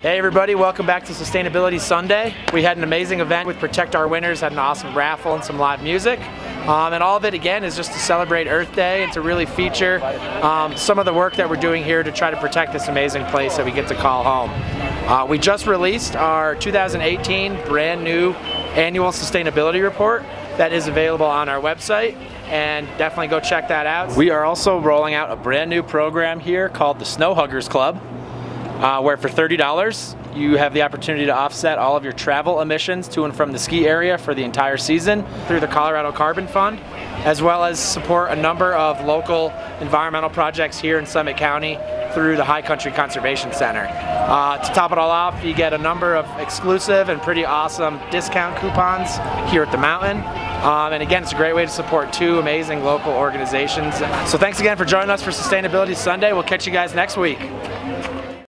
Hey everybody, welcome back to Sustainability Sunday. We had an amazing event with Protect Our Winners, had an awesome raffle and some live music. Um, and all of it again is just to celebrate Earth Day and to really feature um, some of the work that we're doing here to try to protect this amazing place that we get to call home. Uh, we just released our 2018 brand new annual sustainability report that is available on our website and definitely go check that out. We are also rolling out a brand new program here called the Snow Huggers Club uh, where for $30 you have the opportunity to offset all of your travel emissions to and from the ski area for the entire season through the Colorado Carbon Fund, as well as support a number of local environmental projects here in Summit County through the High Country Conservation Center. Uh, to top it all off, you get a number of exclusive and pretty awesome discount coupons here at the mountain. Um, and again, it's a great way to support two amazing local organizations. So thanks again for joining us for Sustainability Sunday. We'll catch you guys next week.